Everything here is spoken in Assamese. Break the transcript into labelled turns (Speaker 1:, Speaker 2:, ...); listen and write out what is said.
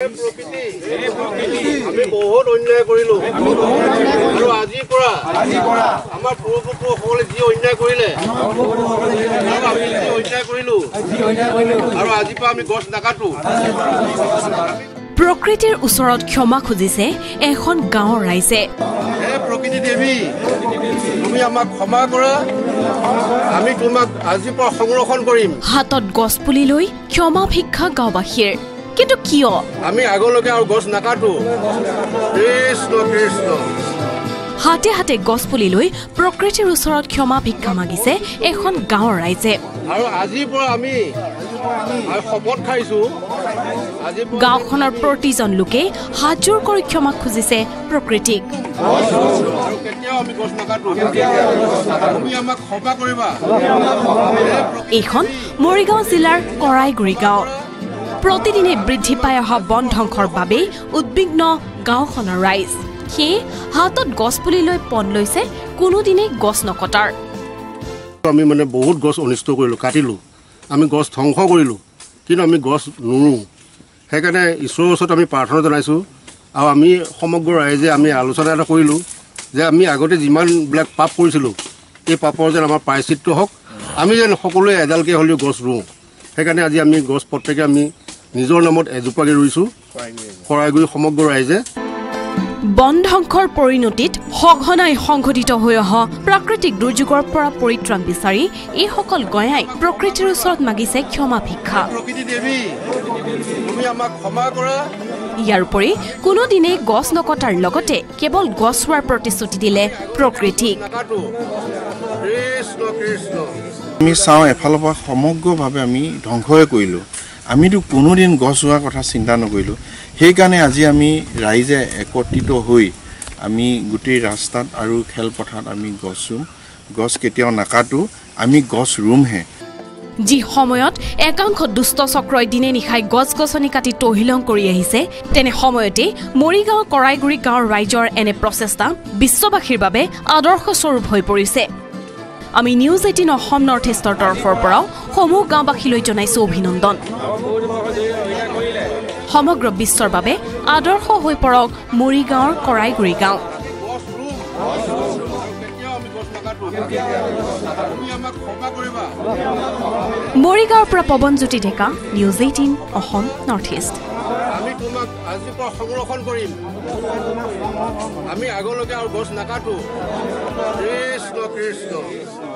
Speaker 1: আমি বহুত অন্যায় কৰিলো। আৰু আজিৰ পৰা আমাৰ পূৰ্বপুৰুষসকলে যি অন্যায় কৰিলে আৰু আমি যি অন্যায় কৰিলো আৰু আজিৰ পৰা আমি গছ নাকাটো।
Speaker 2: প্ৰকৃতিৰ ওচৰত ক্ষমা খুজিছে এখন গাঁৱৰ ৰাইজে।
Speaker 1: হে প্ৰকৃতি দেৱী তুমি আমাক ক্ষমা কৰা আমি তোমাক আজিৰ পৰা সংৰক্ষণ কৰিম।
Speaker 2: হাতত গছপুলি লৈ ক্ষমা ভিক্ষা গাঁওবাসীৰ। কিন্তু কিয়?
Speaker 1: আমি আগলৈকে আৰু গছ নাকাটো। কৃষ্ণ কৃষ্ণ।
Speaker 2: হাতে হাতে গছপুলি লৈ প্ৰকৃতিৰ ওচৰত ক্ষমা ভিক্ষা মাগিছে এখন গাঁৱৰ ৰাইজে।
Speaker 1: আৰু আজিৰ পৰা আমি শপত খাইছো।
Speaker 2: গাঁওখনৰ প্ৰতিজন লোকে হাতযোৰ কৰি ক্ষমা খুজিছে প্ৰকৃতিক। এইখন মৰিগাঁও জিলাৰ কৰাইগুৰি গাঁও প্ৰতিদিনে বৃদ্ধি পাই অহা বন ধ্বংসৰ বাবেই উদ্বিগ্ন গাঁওখনৰ ৰাইজ। সেয়ে হাতত গছপুলি লৈ পণ লৈছে কোনোদিনে গছ নকটাৰ।
Speaker 1: আমি মানে বহুত গছ অনিষ্ট কৰিলোঁ কাটিলোঁ। আমি গছ ধ্বংস কৰিলোঁ কিন্তু আমি গছ নুৰো। সেইকাৰণে ঈশ্বৰৰ ওচৰত আমি প্ৰাৰ্থনা জনাইছোঁ। আৰু আমি সমগ্ৰ ৰাইজে আমি আলোচনা এটা কৰিলোঁ যে আমি আগতে যিমানবিলাক পাপ কৰিছিলোঁ এই পাপৰ যেন আমাৰ প্ৰায়চিত্ৰ হওক। আমি যেন সকলোৱে এডালকৈ হ'লেও গছ ৰুওঁ। সেইকাৰণে আজি আমি গছ প্ৰত্যেকে আমি নিজৰ নামত এজোপাকৈ ৰুইছোঁ। শৰাইগুৰি সমগ্ৰ ৰাইজে।
Speaker 2: বন ধ্বংসৰ পৰিণতিত সঘনাই সংঘটিত হৈ অহা প্ৰাকৃতিক দুৰ্যোগৰ পৰা পৰিত্ৰাণ বিচাৰি এইসকল গঞাই প্ৰকৃতিৰ ওচৰত মাগিছে ক্ষমা ভিক্ষা।
Speaker 1: প্ৰকৃতি দেৱী তুমি আমাক ক্ষমা কৰা।
Speaker 2: ইয়াৰোপৰি কোনোদিনেই গছ নকটাৰ লগতে কেৱল গছ ৰোৱাৰ প্ৰতিশ্ৰুতি দিলে প্ৰকৃতিক।
Speaker 3: আমি চাওঁ এফালৰ পৰা সমগ্ৰভাৱে আমি ধ্বংসই কৰিলোঁ। আমিতো কোনোদিন গছ ৰোৱাৰ কথা চিন্তা নকৰিলোঁ। সেইকাৰণে আজি আমি ৰাইজে একত্ৰিত হৈ আমি গোটেই ৰাস্তাত আৰু খেলপথাৰত আমি গছ ৰুম গছ কেতিয়াও নাকাটো আমি গছ ৰুমহে।
Speaker 2: যি সময়ত একাংশ দুষ্ট চক্ৰই দিনে নিশাই গছ গছনি কাটি তহিলং কৰি আহিছে তেনে সময়তে মৰিগাঁও কৰাইগুৰি গাঁৱৰ ৰাইজৰ এনে প্ৰচেষ্টা বিশ্ববাসীৰ বাবে আদৰ্শস্বৰূপ হৈ পৰিছে। আমি নিউজ এইটিন অসম নৰ্থ ইষ্টৰ তৰফৰ পৰাও সমূহ গাঁওবাসীলৈ জনাইছো অভিনন্দন। সমগ্ৰ বিশ্বৰ বাবে আদৰ্শ হৈ পৰক মৰিগাঁৱৰ কৰাইগুৰি গাঁও। মৰিগাঁৱৰ পৰা Pawanjyoti Deka news eighteen Assam north east.
Speaker 1: সংৰক্ষণ কৰিম। আমি আগলৈকে আৰু গছ নাকাটো। কৃষ্ণ কৃষ্ণ